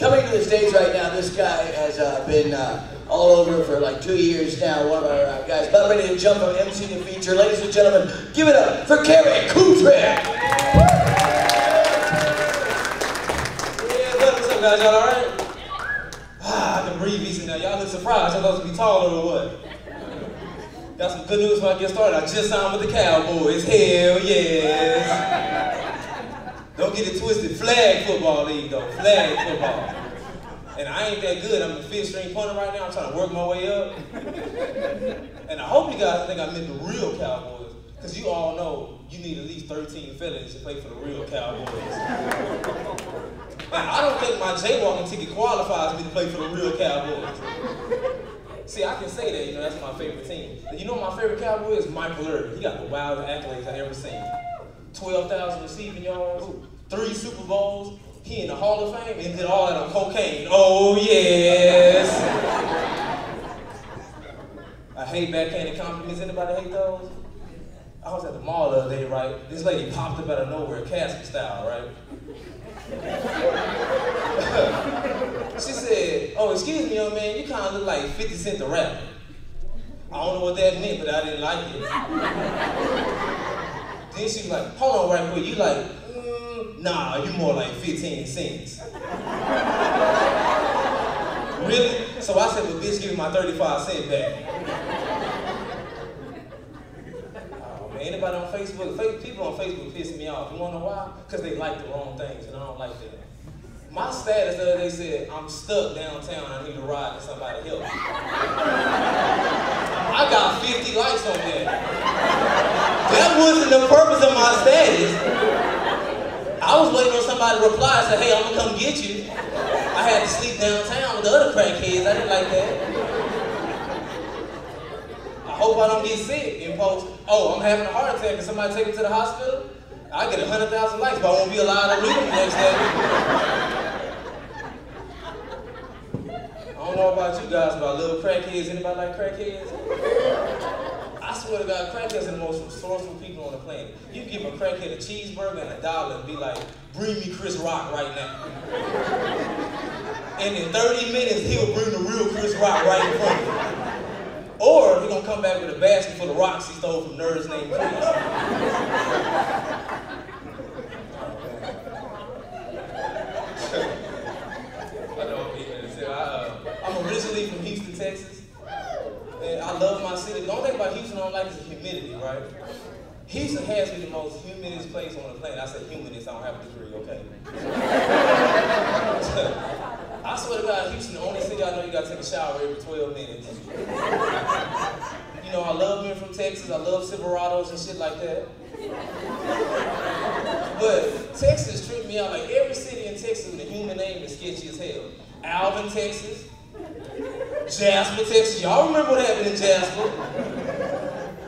Coming to the stage right now, this guy has uh, been uh, all over for like two years now. One of our uh, guys about ready to jump from MC to feature. Ladies and gentlemen, give it up for Carey Cool Tripp. Yeah, what's up, guys? Y'all alright? Ah, I can breathe easy now. Y'all look surprised. I thought to be taller or what? Got some good news when I get started. I just signed with the Cowboys. Hell yes. Don't get it twisted. Flag football league though. Flag football. And I ain't that good. I'm a fifth string punter right now. I'm trying to work my way up. And I hope you guys think I meant the real Cowboys. Because you all know you need at least 13 felons to play for the real Cowboys. I don't think my jaywalking ticket qualifies me to play for the real Cowboys. See, I can say that, you know, that's my favorite team. You know my favorite Cowboy is Michael Irvin. He got the wildest accolades I've ever seen. 12,000 receiving yards, three Super Bowls. He in the Hall of Fame and did all that on cocaine. Oh, yes. I hate backhanded compliments. Anybody hate those? I was at the mall the other day, right? This lady popped up out of nowhere, casket style, right? she said, oh, excuse me, young man, you kind of look like 50 Cent the rapper. I don't know what that meant, but I didn't like it. Then she was like, hold on right quick, you like, mm, nah, you more like 15 cents. really? So I said, well, bitch, give me my 35 cent back. Oh, man, anybody on Facebook, people on Facebook piss me off. You wanna know why? Because they like the wrong things, and I don't like that. My status the other day said, I'm stuck downtown, I need a ride to somebody help. I got 50 likes on that. That wasn't the purpose of my status. I was waiting on somebody to reply and say, hey, I'm gonna come get you. I had to sleep downtown with the other crackheads. I didn't like that. I hope I don't get sick and post, oh, I'm having a heart attack and somebody take me to the hospital. I get 100,000 likes, but I won't be allowed to read them the next day. I don't know about you guys, but I love crackheads. Anybody like crackheads? Swear to God, crackheads are the most resourceful people on the planet. You give a crackhead a cheeseburger and a dollar and be like, bring me Chris Rock right now. And in 30 minutes, he'll bring the real Chris Rock right in front of you. Or he's gonna come back with a basket full of rocks he stole from nerds named Chris. I'm originally from Houston, Texas. My city. The only thing about Houston I don't like is the humidity, right? Houston has to be the most humidest place on the planet. I say humidest, I don't have a degree, okay? I swear to God, Houston, the only city I know you gotta take a shower every 12 minutes. You know, I love being from Texas. I love Silverados and shit like that. But Texas tripped me out. Like every city in Texas with a human name is sketchy as hell. Alvin, Texas. Jasper, Texas. Y'all remember what happened in Jasper?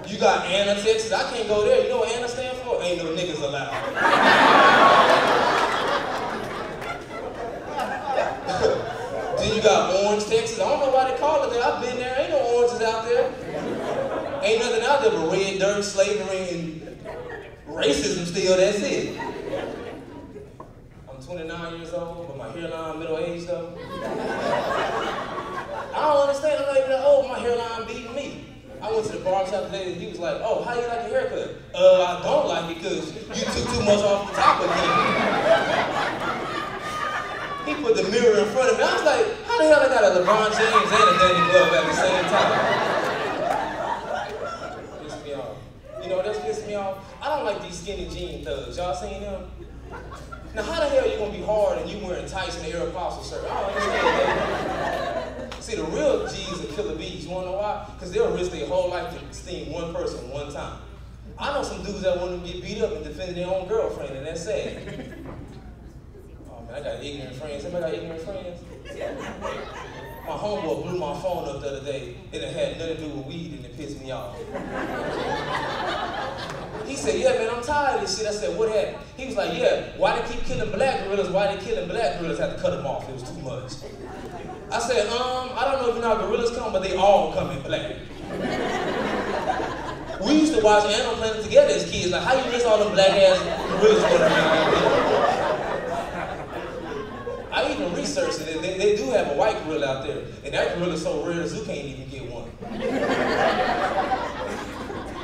You got Anna, Texas. I can't go there. You know what Anna stand for? Ain't no niggas allowed. then you got Orange, Texas. I don't know why they call it there. I've been there. Ain't no oranges out there. Ain't nothing out there but red dirt, slavery, and racism still. That's it. I'm 29 years old, but my hairline middle aged though. I don't understand. I'm not even that Beating me. I went to the barbershop today and he was like, oh, how you like your haircut? Uh, I don't like it because you took too much off the top of it. he put the mirror in front of me. I was like, how the hell I got a LeBron James and a Danny Glover at the same time? Pissed me off. You know what else pissed me off? I don't like these skinny jean thugs. Y'all seen them? Now, how the hell you gonna be hard and you wearing tights and the Aeropostale shirt? I don't understand that. See, the real G's are killer bees. You wanna know why? Because they'll risk their whole life to sting one person one time. I know some dudes that want to get beat up and defend their own girlfriend, and that's sad. Oh man, I got ignorant friends. Anybody got ignorant friends? My homeboy blew my phone up the other day, and it had nothing to do with weed, and it pissed me off. He said, yeah, man, I'm tired of this shit. I said, what happened? He was like, yeah, why they keep killing black gorillas? Why they killing black gorillas? I had to cut them off. It was too much. I said, um, I don't know if you know how gorillas come, but they all come in black. We used to watch Animal Planet together as kids. Like, how you miss all them black ass gorillas going around? Researched it. They, they do have a white gorilla out there. And that gorilla's so rare, the zoo can't even get one.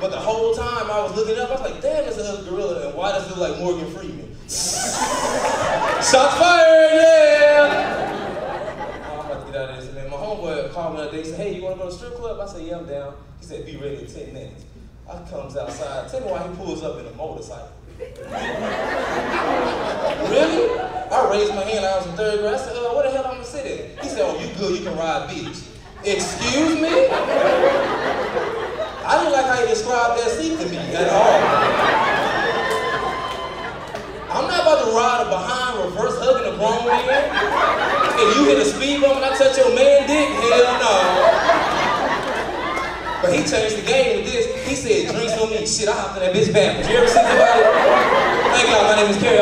but the whole time I was looking up, I was like, damn, it's another gorilla. And why does it look like Morgan Freeman? Shots fired, yeah! Oh, I'm about to get out of this, man. My homeboy called me the day and said, hey, you want to go to strip club? I said, yeah, I'm down. He said, be ready in 10 minutes. I comes outside. Tell me why he pulls up in a motorcycle. really? I raised my hand. I was in third good? You can ride beach. Excuse me? I didn't like how you described that seat to me at all. I'm not about to ride a behind reverse hugging a grown man. And you hit a speed bump and I touch your man dick? Hell no. But he changed the game with this. He said, drinks on me. Shit, I hopped in that bitch back. Did you ever see somebody? Thank y'all. My name is Carey.